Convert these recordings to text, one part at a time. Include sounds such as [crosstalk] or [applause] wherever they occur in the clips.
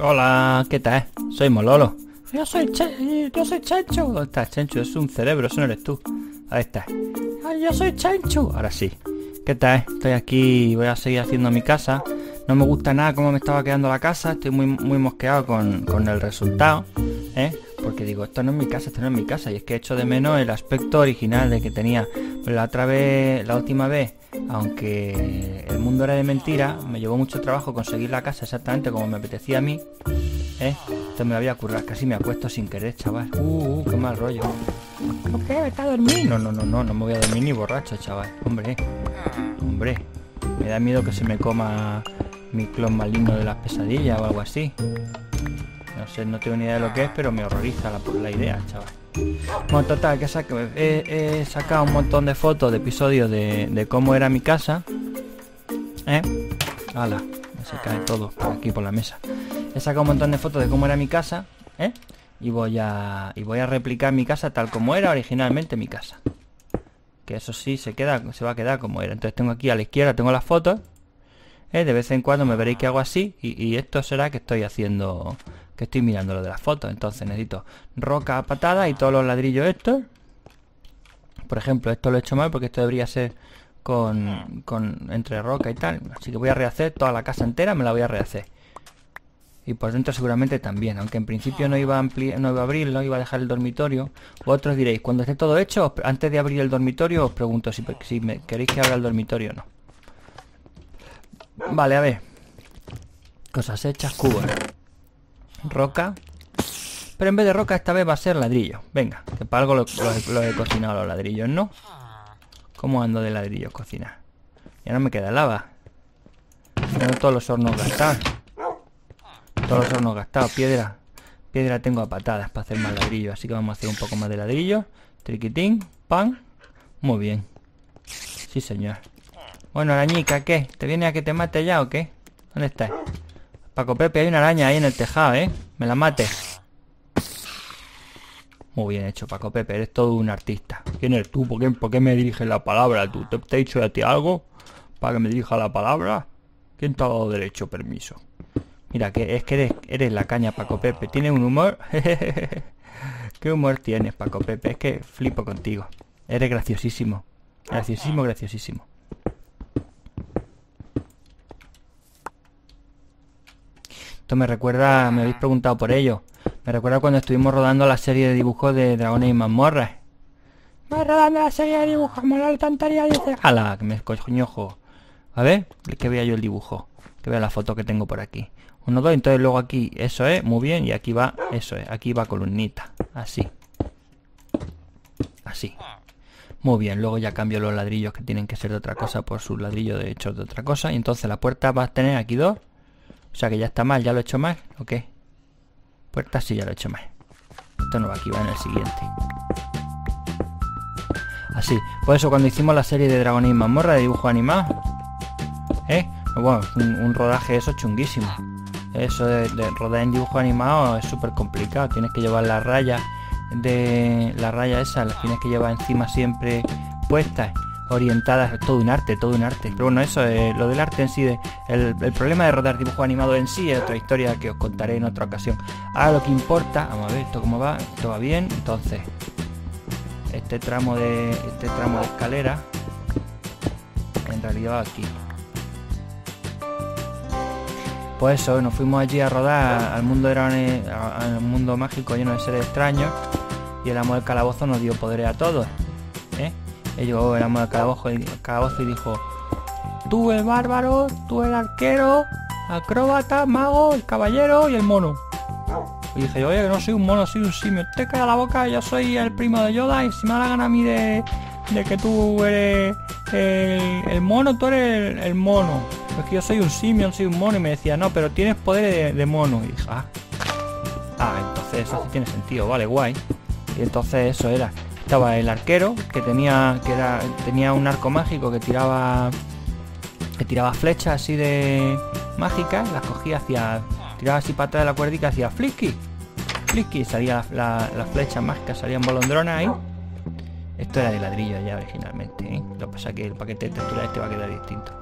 Hola, ¿qué tal? Soy Mololo. Yo soy Che yo soy Chencho. ¿Dónde estás, Chencho? Es un cerebro, eso no eres tú. Ahí está. yo soy Chencho. Ahora sí. ¿Qué tal? Estoy aquí, voy a seguir haciendo mi casa. No me gusta nada cómo me estaba quedando la casa. Estoy muy, muy mosqueado con, con el resultado. ¿eh? Porque digo, esto no es mi casa, esto no es mi casa. Y es que he hecho de menos el aspecto original de que tenía la otra vez, la última vez aunque el mundo era de mentira, me llevó mucho trabajo conseguir la casa exactamente como me apetecía a mí. ¿eh? Esto me había currado, casi me acuesto sin querer, chaval. Uh, uh, qué mal rollo. ¿Por qué? ¿Me está a dormir? No, no, no, no, no me voy a dormir ni borracho, chaval. Hombre, hombre, me da miedo que se me coma mi clon maligno de las pesadillas o algo así. No sé, no tengo ni idea de lo que es, pero me horroriza la, la idea, chaval. Bueno, total, que he, sacado un montón de fotos de episodios de, cómo era mi casa. ¿Eh? Hala, se cae todo por aquí por la mesa. He sacado un montón de fotos de cómo era mi casa. ¿Eh? Y voy a. Y voy a replicar mi casa tal como era originalmente mi casa. Que eso sí se queda, se va a quedar como era. Entonces tengo aquí a la izquierda, tengo las fotos. ¿eh? De vez en cuando me veréis que hago así. Y esto será que estoy haciendo que estoy mirando lo de las fotos. Entonces necesito roca patada y todos los ladrillos estos. Por ejemplo, esto lo he hecho mal porque esto debería ser con, con entre roca y tal. Así que voy a rehacer toda la casa entera, me la voy a rehacer. Y por dentro seguramente también, aunque en principio no iba a ampliar, no iba a abrirlo, iba a dejar el dormitorio. Vosotros diréis, cuando esté todo hecho, antes de abrir el dormitorio, os pregunto si, me, queréis que abra el dormitorio o no. Vale, a ver. Cosas hechas, cubos. Roca. Pero en vez de roca esta vez va a ser ladrillo. Venga, que para algo lo, he cocinado los ladrillos, ¿no? ¿Cómo ando de ladrillos cocinar? Ya no me queda lava. Todos los hornos gastados. Todos los hornos gastados. Piedra. Piedra tengo a patadas para hacer más ladrillo. Así que vamos a hacer un poco más de ladrillo. Triquitín. Pan. Muy bien. Sí, señor. Bueno, arañica, ¿qué? ¿Te viene a que te mate ya o qué? ¿Dónde estás? Paco Pepe, hay una araña ahí en el tejado, ¿eh? Me la mate. Muy bien hecho, Paco Pepe. Eres todo un artista. ¿Quién eres tú? ¿Por qué, me diriges la palabra tú? ¿Te, he dicho a ti algo? ¿Para que me dirija la palabra? ¿Quién te ha dado derecho, permiso? Mira, que es que eres, eres la caña, Paco Pepe. Tiene un humor... [laughs] ¿Qué humor tienes, Paco Pepe? Es que flipo contigo. Eres graciosísimo. Graciosísimo, graciosísimo. Esto me recuerda, me habéis preguntado por ello. Me recuerda cuando estuvimos rodando la serie de dibujos de Dragones y Mazmorras. Voy rodando la serie de dibujos, me la alcantaría y dice, ¡Hala! Que me coñojo. A ver, que vea yo el dibujo. Que vea la foto que tengo por aquí. Uno, dos, entonces luego aquí, eso es, muy bien. Y aquí va, eso es, aquí va columnita. Así. Así. Muy bien, luego ya cambio los ladrillos que tienen que ser de otra cosa por sus ladrillos de hecho de otra cosa. Y entonces la puerta va a tener aquí dos o sea que ya está mal, ya lo he hecho mal, ¿o qué? Puerta sí, ya lo he hecho mal. Esto no va aquí, va en el siguiente. Así. Por eso cuando hicimos la serie de Dragon y de dibujo animado. ¿Eh? Bueno, un, rodaje eso chunguísimo. Eso de, rodar en dibujo animado es súper complicado. Tienes que llevar la raya de la raya esa, las tienes que llevar encima siempre puestas orientadas, todo un arte, todo un arte. Pero bueno, eso, es lo del arte en sí, el, problema de rodar dibujo animado en sí es otra historia que os contaré en otra ocasión. Ahora lo que importa, vamos a ver esto cómo va, esto va bien, entonces este tramo de este tramo de escalera en realidad va aquí. Pues eso, nos fuimos allí a rodar al mundo era al mundo mágico lleno de seres extraños y el amo del calabozo nos dio poderes a todos. Ellos éramos el calabozo y, y dijo, tú el bárbaro, tú el arquero, acróbata, mago, el caballero y el mono. Y dije, oye, que no soy un mono, soy un simio. Te cae la boca, yo soy el primo de Yoda y si me da la gana a mí de, que tú eres el, mono, tú eres el, mono. Es que yo soy un simio, soy un mono. Y me decía, no, pero tienes poder de, mono. Y dije, ah. ah, entonces eso sí tiene sentido, vale, guay. Y entonces eso era estaba el arquero que tenía que era tenía un arco mágico que tiraba que tiraba flechas así de mágicas las cogía hacia tiraba así para de la cuerdica hacia flicky flicky salía la, las flechas mágicas salían bolondronas ahí esto era de ladrillo ya originalmente ¿eh? lo que pasa es que el paquete de textura este va a quedar distinto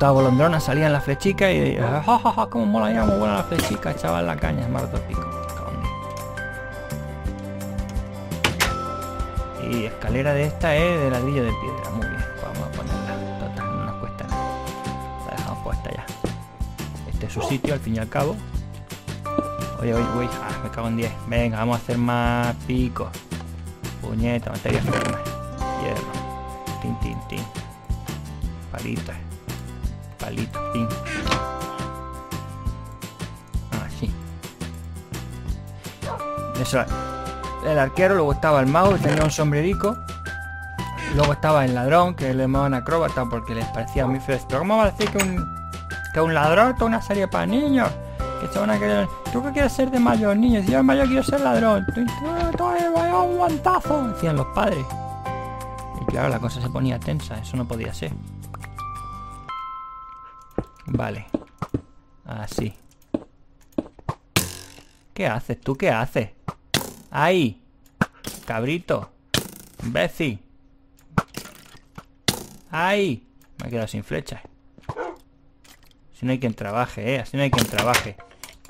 Toda bolondrona salía en la flechica y ja, ja, como mola buena la flechica, echaba en la caña, roto el pico. Y escalera de esta es de ladrillo de piedra, muy bien, vamos a ponerla, total, no nos cuesta nada. La dejamos puesta ya. Este es su sitio, al fin y al cabo. Oye, oye, uy, ah, me cago en 10. Venga, vamos a hacer más picos. Puñeta, materia firme. Hierro. Tin, tin, tin. Palitos. Palitos, tin. Así. Eso. El arquero, luego estaba el mago, que tenía un sombrerico. Luego estaba el ladrón, que le llamaban acróbata porque les parecía muy feo. Pero ¿cómo va a decir que un, que un ladrón toda una serie para niños? Que se van a querer... ¿Tú qué quieres ser de mayor, niño? Si yo de mayor quiero ser ladrón. Un guantazo, decían los padres. Y claro, la cosa se ponía tensa, eso no podía ser. Vale. Así. ¿Qué haces? ¿Tú qué haces? ¡Ahí! Cabrito. Imbécil. ¡Ahí! Me he quedado sin flechas. Si no hay quien trabaje, ¿eh? Así no hay quien trabaje.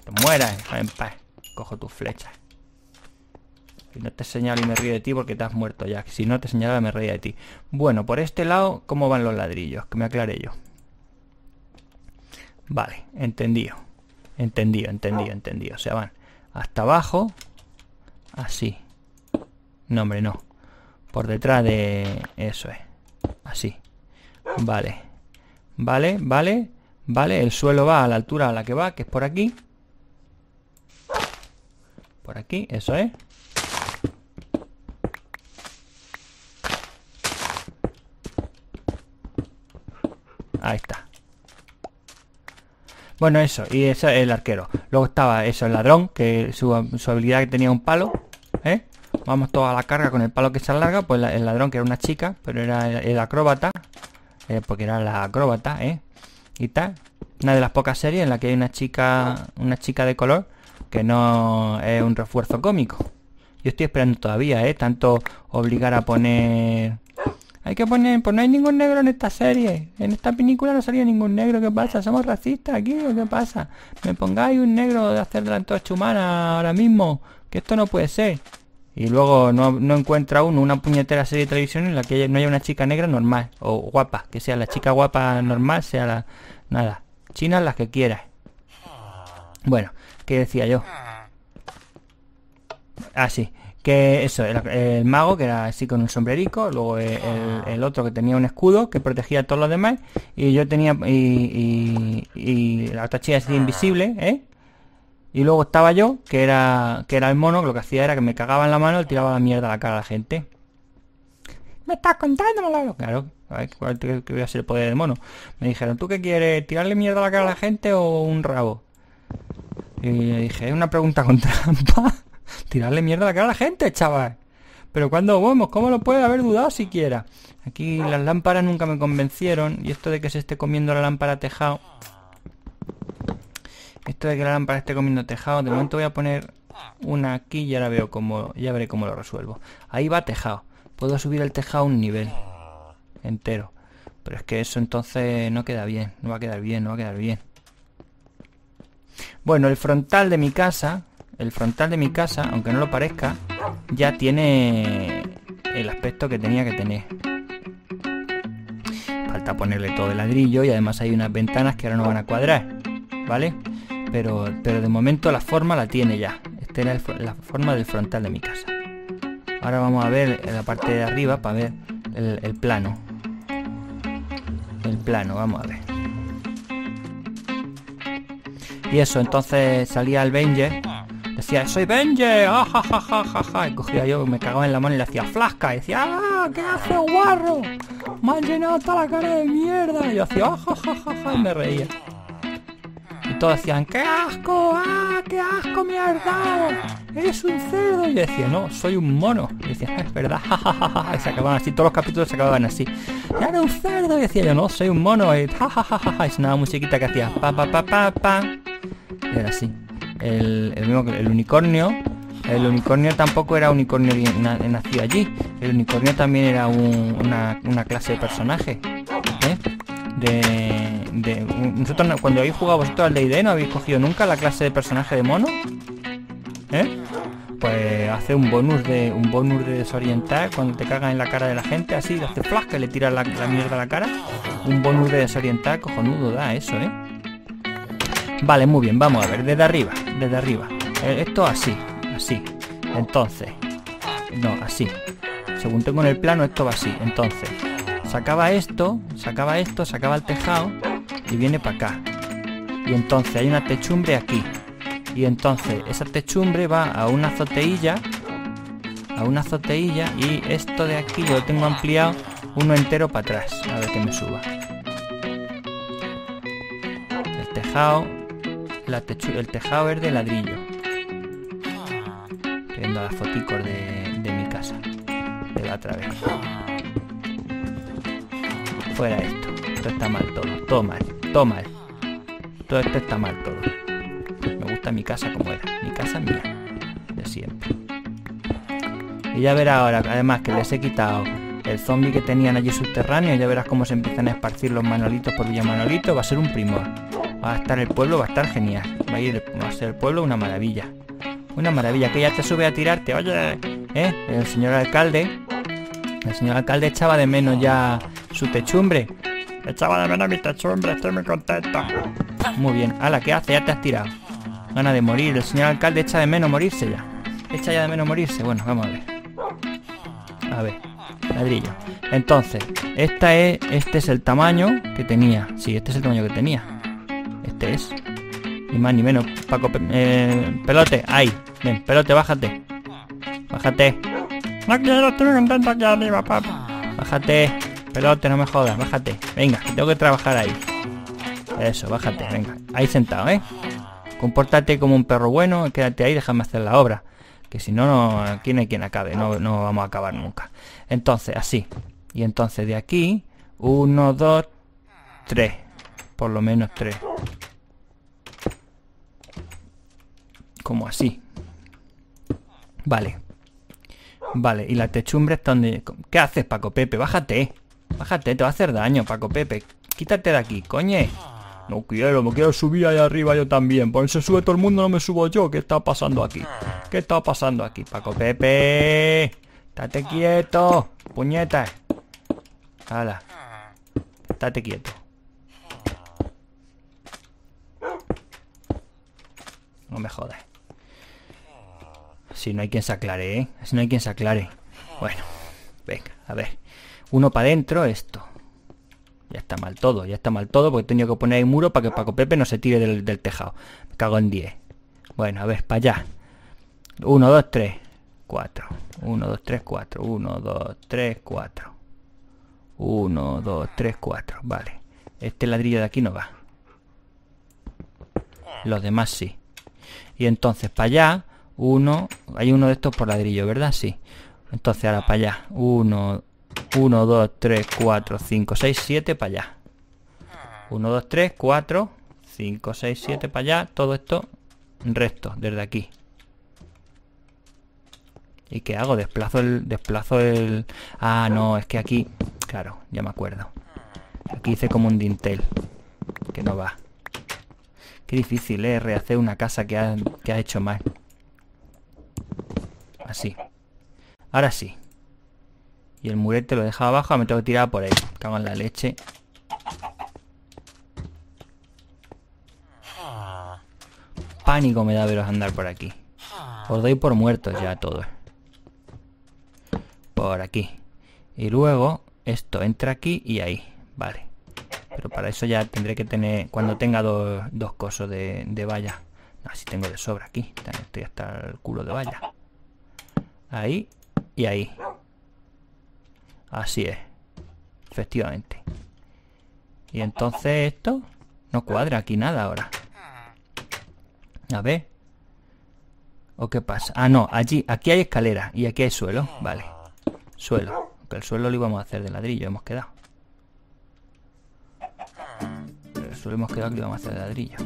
Te mueras, en paz. Cojo tus flechas. Si no te señalo y me río de ti porque te has muerto ya. Si no te señalo me río de ti. Bueno, por este lado, ¿cómo van los ladrillos? Que me aclare yo. Vale, entendido. Entendido, entendido, entendido. O sea, van hasta abajo. Así. No, hombre, no. Por detrás de... Eso es. Así. Vale. Vale, vale. Vale, el suelo va a la altura a la que va, que es por aquí. Por aquí, eso es. Ahí está. Bueno, eso, y eso es el arquero. Luego estaba eso, el ladrón, que su, habilidad que tenía un palo. ¿eh? Vamos toda la carga con el palo que se alarga. Pues el ladrón, que era una chica, pero era el, acróbata. Eh, porque era la acróbata, ¿eh? Y tal. Una de las pocas series en la que hay una chica, una chica de color que no es un refuerzo cómico. Yo estoy esperando todavía, ¿eh? Tanto obligar a poner hay que poner, pues no hay ningún negro en esta serie. En esta película no salía ningún negro. ¿Qué pasa? ¿Somos racistas aquí o qué pasa? Me pongáis un negro de hacer de la antorcha humana ahora mismo. Que esto no puede ser. Y luego no, encuentra uno una puñetera serie de televisión en la que no haya una chica negra normal. O guapa. Que sea la chica guapa normal, sea la... Nada. China las que quieras. Bueno, ¿qué decía yo? Ah, sí que eso, el, mago que era así con un sombrerico, luego el, otro que tenía un escudo que protegía a todos los demás, y yo tenía, y, y, la otra chica así invisible, ¿eh? Y luego estaba yo, que era, que era el mono, que lo que hacía era que me cagaba en la mano y tiraba la mierda a la cara a la gente. ¿Me estás contando, Claro, a ver, ¿cuál que voy a ser el poder del mono? Me dijeron, ¿tú qué quieres? ¿Tirarle mierda a la cara a la gente o un rabo? Y dije, es una pregunta con [laughs] trampa. Tirarle mierda a la cara a la gente, chaval. Pero cuando vamos, ¿cómo lo puede haber dudado siquiera? Aquí las lámparas nunca me convencieron. Y esto de que se esté comiendo la lámpara tejado. Esto de que la lámpara esté comiendo tejado. De momento voy a poner una aquí y ahora veo cómo. Ya veré cómo lo resuelvo. Ahí va tejado. Puedo subir el tejado un nivel. Entero. Pero es que eso entonces no queda bien. No va a quedar bien, no va a quedar bien. Bueno, el frontal de mi casa el frontal de mi casa, aunque no lo parezca, ya tiene el aspecto que tenía que tener. Falta ponerle todo el ladrillo y además hay unas ventanas que ahora no van a cuadrar, ¿vale? Pero, pero de momento la forma la tiene ya. Esta era la forma del frontal de mi casa. Ahora vamos a ver la parte de arriba para ver el, plano. El plano, vamos a ver. Y eso, entonces salía el Venger decía, soy Benji, ah, Y cogía yo, me cagaba en la mano y le hacía flasca. Decía, ah, ¿qué hace guarro? Me han llenado toda la cara de mierda. Y yo hacía, ah, y me reía. Y todos decían, ¡qué asco! ¡Ah, qué asco me has dado! ¡Eres un cerdo! Y yo decía, no, soy un mono. Y decía, es verdad, [laughs] Y se acababan así, todos los capítulos se acababan así. ¡Ya era un cerdo! Y decía yo, no, soy un mono. Y jajajaja. Y sonaba musiquita que hacía, pa, pa, pa, pa, pa. Era así el, unicornio el unicornio tampoco era unicornio nacido allí. El unicornio también era una, clase de personaje. ¿eh? de, nosotros no- cuando habéis jugado vosotros al D&D no habéis cogido nunca la clase de personaje de mono ¿eh? pues hace un bonus de un bonus de desorientar cuando te cagan en la cara de la gente así hace flash que le tiras la, la mierda a la cara un bonus de desorientar cojonudo da eso eh vale muy bien vamos a ver desde arriba desde arriba. Eh, esto así así. Entonces no así. Según tengo en el plano esto va así. Entonces sacaba esto sacaba esto sacaba el tejado y viene para acá. Y entonces hay una techumbre aquí. Y entonces esa techumbre va a una azoteilla a una azoteilla y esto de aquí yo lo tengo ampliado uno entero para atrás. A ver que me suba. El tejado la el tejado es de ladrillo Estoy viendo las foticos de, de mi casa de la otra vez fuera esto esto está mal todo todo mal todo todo esto está mal todo me gusta mi casa como era. Mi casa mía. De siempre. Y ya verás ahora, además que les he quitado el zombie que tenían allí subterráneo. Ya verás cómo se empiezan a esparcir los manolitos por Villa Manolito. Va a ser un primor. Va a estar el pueblo, va a estar genial. Va a, ir, va a ser el pueblo una maravilla. Una maravilla. Que ya te sube a tirarte. Oye, ¿eh? El señor alcalde. El señor alcalde echaba de menos ya su techumbre. Echaba de menos mi techumbre. Estoy muy contento. Muy bien. Ala, ¿qué hace? Ya te has tirado. Gana de morir. El señor alcalde echa de menos morirse ya. Echa ya de menos morirse. Bueno, vamos a ver. A ver. Ladrillo. Entonces, esta es, este es el tamaño que tenía. Sí, este es el tamaño que tenía. Este es. Ni más ni menos. Paco, eh, pelote. Ahí. Ven, pelote, bájate. Bájate. Bájate. Pelote, no me jodas. Bájate. Venga, tengo que trabajar ahí. Eso, bájate. Venga. Ahí sentado, ¿eh? Compórtate como un perro bueno, quédate ahí, déjame hacer la obra. Que si no, no aquí no hay quien acabe, no, no vamos a acabar nunca. Entonces, así. Y entonces de aquí, uno, dos, tres. Por lo menos tres. Como así. Vale. Vale, y la techumbre está donde... ¿Qué haces, Paco Pepe? Bájate. Bájate, te va a hacer daño, Paco Pepe. Quítate de aquí, coñe. No quiero, me quiero subir ahí arriba yo también. Por eso sube todo el mundo, no me subo yo. ¿Qué está pasando aquí? ¿Qué está pasando aquí, Paco Pepe? Estate quieto, puñeta. Hala. Estate quieto. No me jodas. Si no hay quien se aclare, ¿eh? Si no hay quien se aclare. Bueno, venga, a ver. Uno para adentro, esto. Ya está mal todo, ya está mal todo porque he tenido que poner un muro para que Paco Pepe no se tire del, del tejado. Me cago en 10. Bueno, a ver, para allá. 1, 2, 3, 4. 1, 2, 3, 4. 1, 2, 3, 4. 1, 2, 3, 4. Vale. Este ladrillo de aquí no va. Los demás sí. Y entonces para allá, uno, hay uno de estos por ladrillo, ¿verdad? Sí. Entonces ahora para allá, 1, 1, 2, 3, 4, 5, 6, 7 para allá. 1, 2, 3, 4, 5, 6, 7 para allá. Todo esto recto, desde aquí. ¿Y qué hago? Desplazo el... Desplazo el... Ah, no, es que aquí... Claro, ya me acuerdo. Aquí hice como un dintel. Que no va. Qué difícil es rehacer una casa que ha, que ha hecho mal. Así. Ahora sí. Y el murete lo he dejado abajo, me tengo que tirar por ahí. Cago en la leche. Pánico me da veros andar por aquí. Os doy por muertos ya todos. Por aquí. Y luego esto entra aquí y ahí. Vale. Pero para eso ya tendré que tener... Cuando tenga dos, dos cosos de, de valla. Así tengo de sobra aquí. Estoy hasta el culo de valla. Ahí y ahí. Así es. Efectivamente. Y entonces esto no cuadra aquí nada ahora. A ver. ¿O qué pasa? Ah, no, allí, aquí hay escalera y aquí hay suelo. Vale. Suelo. Aunque el suelo lo íbamos a hacer de ladrillo, hemos quedado. Nosotros hemos quedado que íbamos a hacer ladrillo.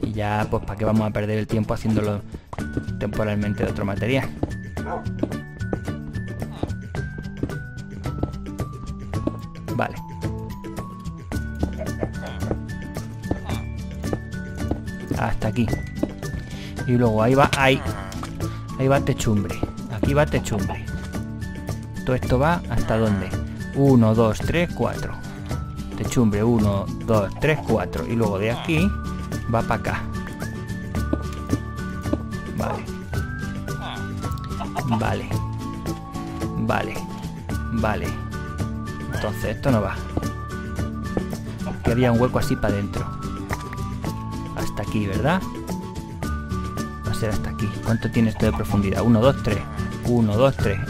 Y ya, pues, ¿para qué vamos a perder el tiempo haciéndolo temporalmente de otro material? Vale. Hasta aquí. Y luego ahí va, ahí. Ahí va techumbre. Aquí va techumbre. Todo esto va hasta dónde? 1, 2, 3, 4. Techumbre 1, 2, 3, 4. Y luego de aquí va para acá. Vale. Vale. Vale. Vale. Entonces esto no va. Que había un hueco así para adentro. Hasta aquí, ¿verdad? Va a ser hasta aquí. ¿Cuánto tiene esto de profundidad? 1, 2, 3. 1, 2, 3.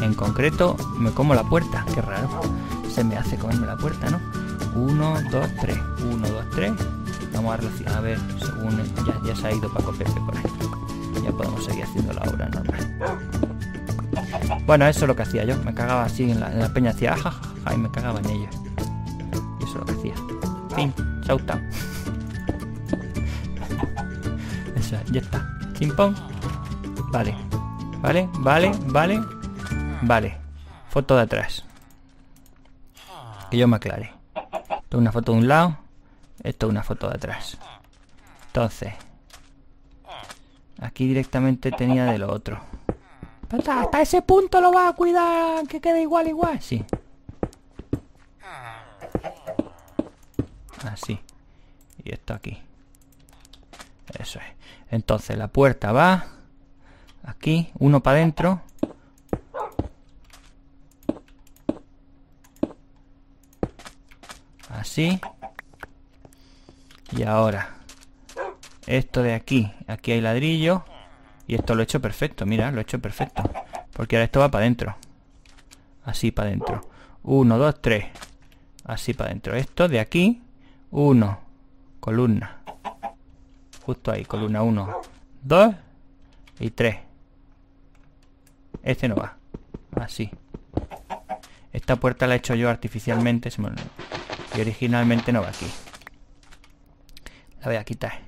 En concreto, me como la puerta. Qué raro. Se me hace comerme la puerta, ¿no? 1, 2, 3. 1, 2, 3. Vamos a relacionar. A ver, según... Ya, se ha ido Paco Pepe por ahí. Ya podemos seguir haciendo la obra normal. Bueno, eso es lo que hacía yo. Me cagaba así en la, peña. Hacía jajaja y me cagaba en ellos. Y eso es lo que hacía. Fin. Sauta. [laughs] Eso, ya está. Chimpón. Vale. Vale, vale, vale. Vale. Foto de atrás. Que yo me aclare. Esto es una foto de un lado. Esto es una foto de atrás. Entonces. Aquí directamente tenía de lo otro. Hasta, ese punto lo va a cuidar que quede igual, igual. Sí. Así. Y esto aquí. Eso es. Entonces la puerta va aquí, uno para adentro. Así. Y ahora esto de aquí, aquí hay ladrillo y esto lo he hecho perfecto, mira, lo he hecho perfecto. Porque ahora esto va para adentro. Así para adentro. Uno, dos, tres. Así para adentro. Esto de aquí, uno, columna. Justo ahí, columna uno, dos y tres. Este no va. Así. Esta puerta la he hecho yo artificialmente. Originalmente no va aquí. La voy a quitar.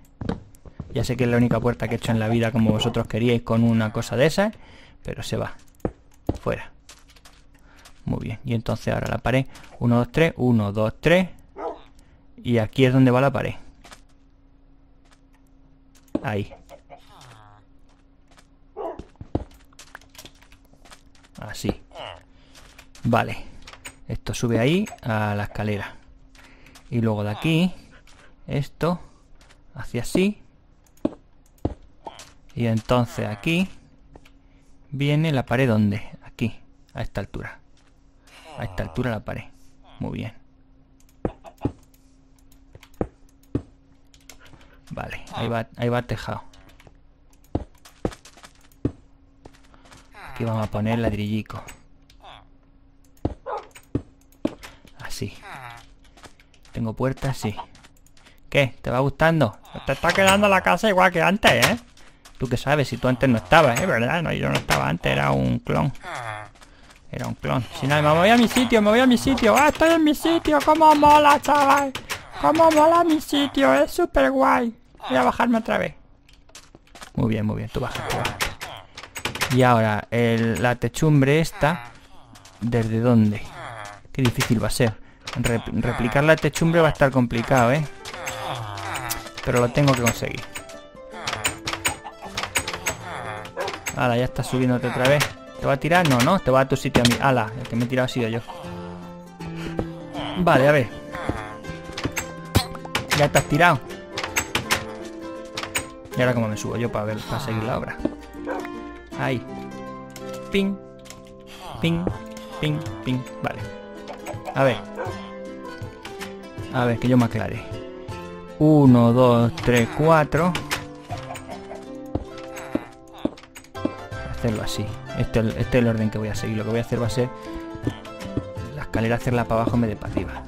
Ya sé que es la única puerta que he hecho en la vida como vosotros queríais con una cosa de esas. Pero se va. Fuera. Muy bien. Y entonces ahora la pared. 1, 2, 3. 1, 2, 3. Y aquí es donde va la pared. Ahí. Así. Vale. Esto sube ahí a la escalera. Y luego de aquí, esto, hacia así. Y entonces aquí viene la pared donde? Aquí, a esta altura. A esta altura la pared. Muy bien. Vale, ahí va, ahí va tejado. Aquí vamos a poner ladrillico. Así. ¿Tengo puertas? Sí. ¿Qué? ¿Te va gustando? Te está quedando la casa igual que antes, ¿eh? Tú qué sabes, si tú antes no estabas, ¿eh? ¿Verdad? No, yo no estaba antes, era un clon. Era un clon. Si nada, me voy a mi sitio, me voy a mi sitio. ¡Ah, estoy en mi sitio! ¡Cómo mola, chaval! ¡Cómo mola mi sitio! Es súper guay. Voy a bajarme otra vez. Muy bien, muy bien. Tú bajas, Y ahora, la techumbre esta... ¿Desde dónde? Qué difícil va a ser. Replicar la techumbre va a estar complicado, ¿eh? Pero lo tengo que conseguir. Ala, ya está subiéndote otra vez. ¿Te va a tirar? No, no, te va a tu sitio a mí. Ala, el que me he tirado ha sido yo. Vale, a ver. Ya estás tirado. Y ahora cómo me subo yo para ver, para seguir la obra. Ahí. Ping. Ping. Ping. Ping. Vale. A ver. A ver, que yo me aclare. 1, 2, 3, 4. hacerlo así. Este, este, es el orden que voy a seguir. Lo que voy a hacer va a ser la escalera hacerla para abajo en vez de para arriba.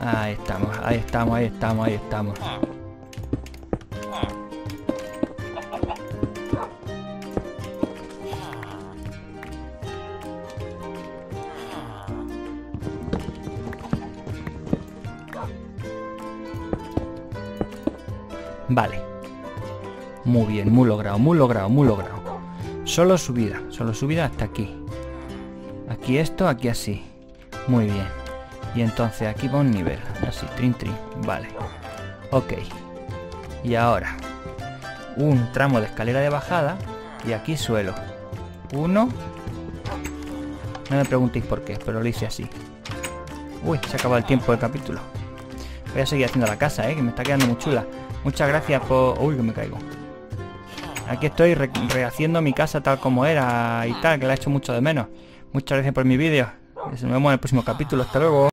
Ahí estamos, ahí estamos, ahí estamos, ahí estamos. Muy bien, muy logrado, muy logrado, muy logrado. Solo subida, solo subida hasta aquí. Aquí esto, aquí así. Muy bien. Y entonces aquí va un nivel. Así, trin trin. Vale. Ok. Y ahora. Un tramo de escalera de bajada. Y aquí suelo. Uno. No me preguntéis por qué, pero lo hice así. Uy, se acaba el tiempo del capítulo. Voy a seguir haciendo la casa, eh, que me está quedando muy chula. Muchas gracias por... Uy, que me caigo. Aquí estoy rehaciendo mi casa tal como era y tal, que la he hecho mucho de menos. Muchas gracias por mi vídeo. Nos vemos en el próximo capítulo. Hasta luego.